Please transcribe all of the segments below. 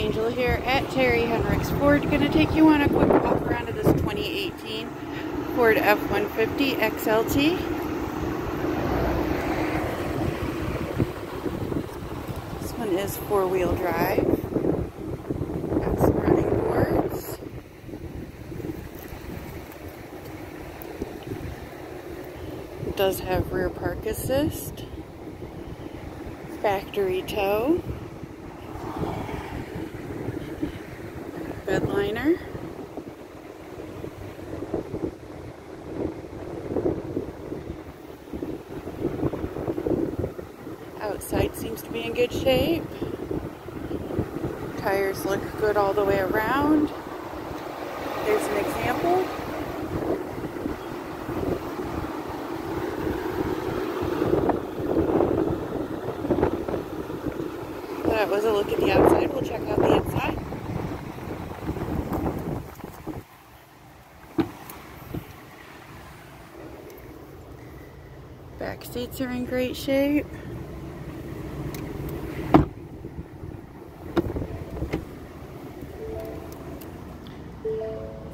Angel here at Terry Henricks Ford. Going to take you on a quick walk around of this 2018 Ford F-150 XLT. This one is four-wheel drive. It does have rear park assist. Factory tow. Liner. Outside seems to be in good shape. Tires look good all the way around. There's an example. That was a look at the outside. We'll check out the inside. Back seats are in great shape.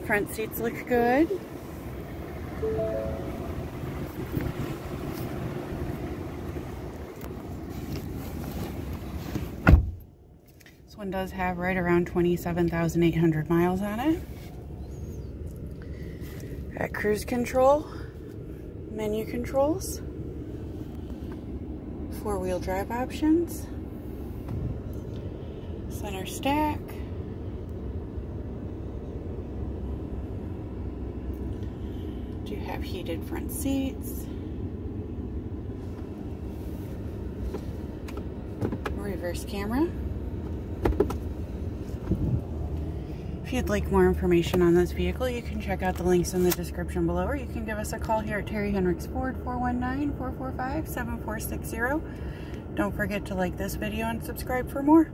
Front seats look good. This one does have right around 27,800 miles on it. Got cruise control, menu controls four-wheel drive options, center stack, do you have heated front seats, reverse camera. If you'd like more information on this vehicle, you can check out the links in the description below, or you can give us a call here at Terry Henricks Ford, 419-445-7460. Don't forget to like this video and subscribe for more.